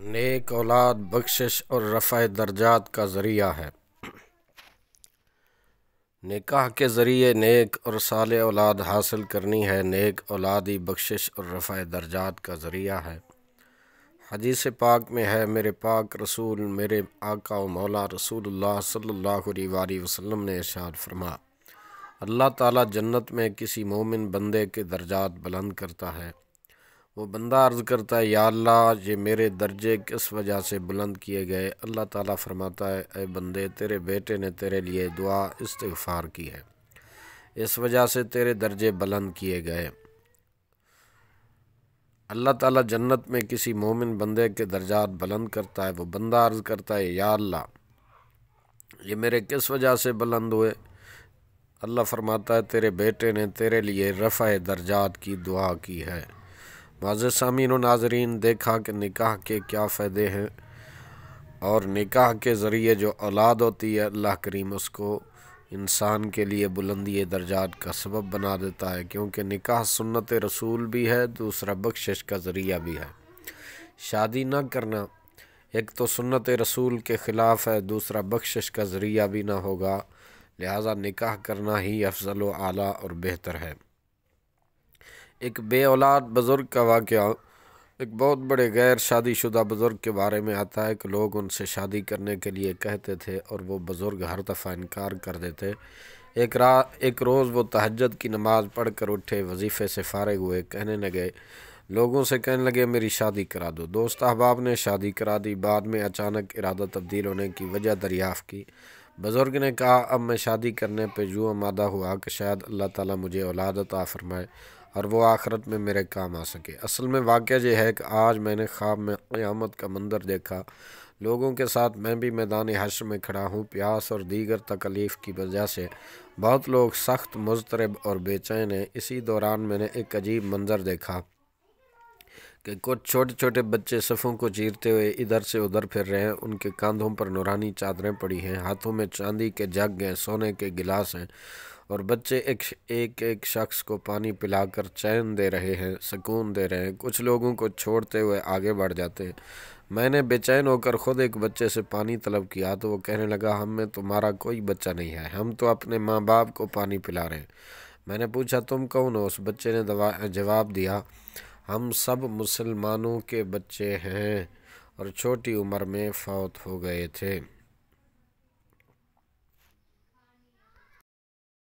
नेक औलाद, बख्शिश और रफ़ा दर्जात का ज़रिया है। निकाह के ज़रिए नेक और साल औलाद हासिल करनी है। नेक औलादी, बख्शिश और रफ़ा दर्जात का ज़रिया है। हदीस पाक में है, मेरे पाक रसूल, मेरे आका मौला रसूलुल्लाह सल्लल्लाहु अलैहि वसल्लम ने इरशाद फरमा। अल्लाह ताला जन्नत में किसी मोमिन बंदे के दर्जात बुलंद करता है। वो बंदा अर्ज़ करता है, या अल्लाह, ये मेरे दर्जे किस वजह से बुलंद किए गए? अल्लाह ताला फरमाता है ए बंदे, तेरे बेटे ने तेरे लिए दुआ इस्तफ़ार की है। इस वजह से तेरे दर्जे बुलंद किए गए अल्लाह ताला जन्नत में किसी मोमिन बंदे के दर्जात बुलंद करता है, वो बंदा अर्ज़ करता है, या अल्लाह, ये मेरे किस वजह से बुलंद हुए? अल्लाह फरमाता है, तेरे बेटे ने तेरे लिए रफ़ा दर्जात की दुआ की है। वाज सामीन नाजरीन, देखा कि निकाह के क्या फ़ायदे हैं और निकाह के ज़रिए जो औलाद होती है, अल्लाह करीम उसको इंसान के लिए बुलंदी दर्जात का सबब बना देता है, क्योंकि निकाह सुन्नत रसूल भी है, दूसरा बख्शिश का ज़रिया भी है। शादी ना करना एक तो सुन्नत रसूल के ख़िलाफ़ है, दूसरा बख्शिश का ज़रिया भी ना होगा, लिहाजा निकाह करना ही अफजल आला और बेहतर है। एक बे औलाद बुज़ुर्ग का वाक़ एक बहुत बड़े गैर शादीशुदा बुज़ुर्ग के बारे में आता है कि लोग उनसे शादी करने के लिए कहते थे और वो बुज़ुर्ग हर दफ़ा इनकार कर देते। एक रात एक रोज़ वो तहजद की नमाज़ पढ़ कर उठे, वजीफ़े से फारग हुए, कहने लगे, लोगों से कहने लगे, मेरी शादी करा दो। दोस्त अहबाब ने शादी करा दी, बाद में अचानक इरादा तब्दील होने की वजह दरियाफ़ की। बुज़ुर्ग ने कहा, अब मैं शादी करने पर यूँ आमादा हुआ कि शायद अल्लाह ताला मुझे औलाद अता फ़रमाए और वो आखरत में मेरे काम आ सके। असल में वाक़ यह है कि आज मैंने ख्वाब में क़यामत का मंदिर देखा। लोगों के साथ मैं भी मैदान हश्र में खड़ा हूँ। प्यास और दीगर तकलीफ़ की वजह से बहुत लोग सख्त, मुजतरब और बेचैन हैं। इसी दौरान मैंने एक अजीब मंज़र देखा। कि कुछ छोटे छोटे बच्चे सफ़ों को चीरते हुए इधर से उधर फिर रहे हैं। उनके कंधों पर नूरानी चादरें पड़ी हैं। हाथों में चांदी के जग हैं, सोने के गिलास हैं और बच्चे एक एक एक शख्स को पानी पिलाकर चैन दे रहे हैं, सुकून दे रहे हैं। कुछ लोगों को छोड़ते हुए आगे बढ़ जाते हैं। मैंने बेचैन होकर ख़ुद एक बच्चे से पानी तलब किया तो वो कहने लगा, हम में तुम्हारा कोई बच्चा नहीं है। हम तो अपने माँ बाप को पानी पिला रहे हैं। मैंने पूछा, तुम कौन हो? उस बच्चे ने जवाब दिया हम सब मुसलमानों के बच्चे हैं और छोटी उम्र में फौत हो गए थे।